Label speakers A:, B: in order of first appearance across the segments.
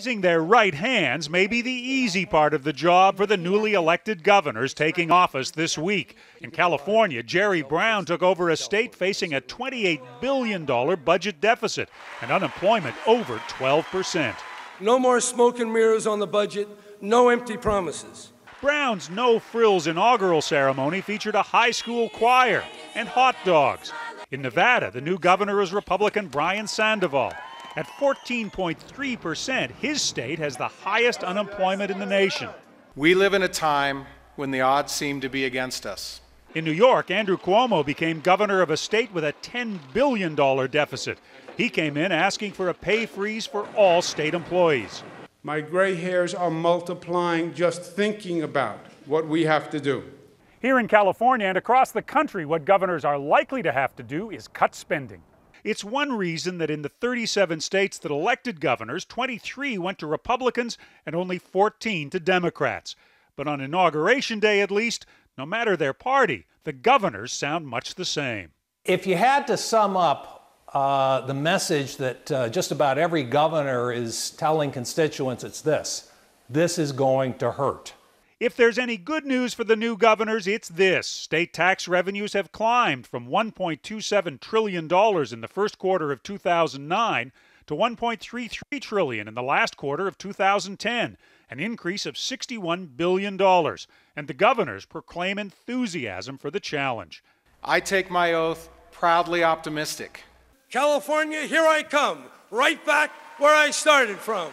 A: Raising their right hands may be the easy part of the job for the newly elected governors taking office this week. In California, Jerry Brown took over a state facing a $28 billion budget deficit and unemployment over 12%.
B: No more smoke and mirrors on the budget, no empty promises.
A: Brown's no frills inaugural ceremony featured a high school choir and hot dogs. In Nevada, the new governor is Republican Brian Sandoval. At 14.3%, his state has the highest unemployment in the nation.
C: We live in a time when the odds seem to be against us.
A: In New York, Andrew Cuomo became governor of a state with a $10 billion deficit. He came in asking for a pay freeze for all state employees.
D: My gray hairs are multiplying just thinking about what we have to do.
A: Here in California and across the country, what governors are likely to have to do is cut spending. It's one reason that in the 37 states that elected governors, 23 went to Republicans and only 14 to Democrats. But on Inauguration Day, at least, no matter their party, the governors sound much the same.
E: If you had to sum up uh, the message that uh, just about every governor is telling constituents, it's this this is going to hurt.
A: If there's any good news for the new governors, it's this. State tax revenues have climbed from $1.27 trillion in the first quarter of 2009 to 1.33 trillion in the last quarter of 2010, an increase of 61 billion dollars, and the governors proclaim enthusiasm for the challenge.
C: I take my oath proudly optimistic.
B: California, here I come, right back where I started from.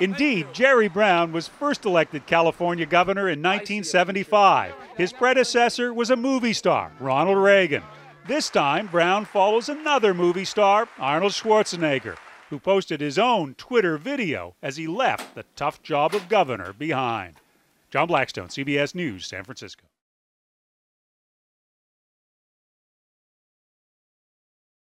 A: Indeed, Jerry Brown was first elected California governor in 1975. His predecessor was a movie star, Ronald Reagan. This time, Brown follows another movie star, Arnold Schwarzenegger, who posted his own Twitter video as he left the tough job of governor behind. John Blackstone, CBS News, San Francisco.